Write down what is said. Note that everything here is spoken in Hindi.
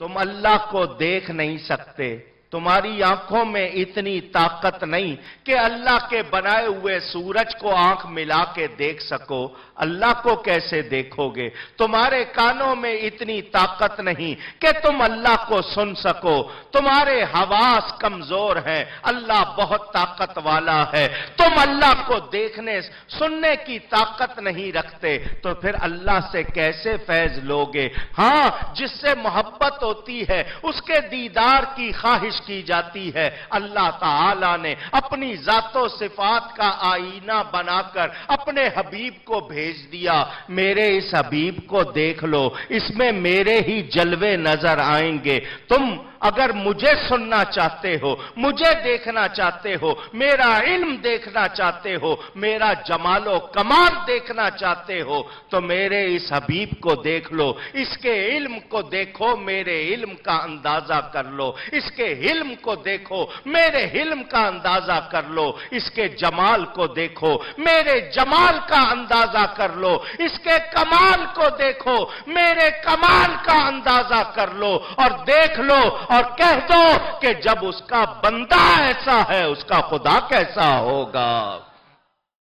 तुम अल्लाह को देख नहीं सकते। तुम्हारी आँखों में इतनी ताकत नहीं कि अल्लाह के बनाए हुए सूरज को आँख मिला के देख सको। अल्लाह को कैसे देखोगे? तुम्हारे कानों में इतनी ताकत नहीं कि तुम अल्लाह को सुन सको। तुम्हारे हवास कमज़ोर हैं। अल्लाह बहुत ताकत वाला है। तुम अल्लाह को देखने, सुनने की ताकत नहीं रखते तो फिर अल्लाह से कैसे फैज लोगे? हाँ, जिससे मोहब्बत होती है, उसके दीदार की ख्वाहिश की जाती है। अल्लाह ताला ने अपनी जातो सिफात का आईना बनाकर अपने हबीब को भेज दिया। मेरे इस हबीब को देख लो, इसमें मेरे ही जलवे नज़र आएँगे। तुम अगर मुझे सुनना चाहते हो, मुझे देखना चाहते हो, मेरा इल्म देखना चाहते हो, मेरा जमालो कमाल देखना चाहते हो तो मेरे इस हबीब को देख लो, इसके इल्म को देखो, मेरे इल्म का अंदाज़ा कर लो, इसके इल्म को देखो, मेरे इल्म का अंदाज़ा कर लो, इसके जमाल को देखो, मेरे जमाल का अंदाज़ा कर लो, इसके कमाल को देखो, मेरे कमाल का अंदाज़ा कर लो, और देख लो और कह दो कि जब उसका बंदा ऐसा है उसका खुदा कैसा होगा?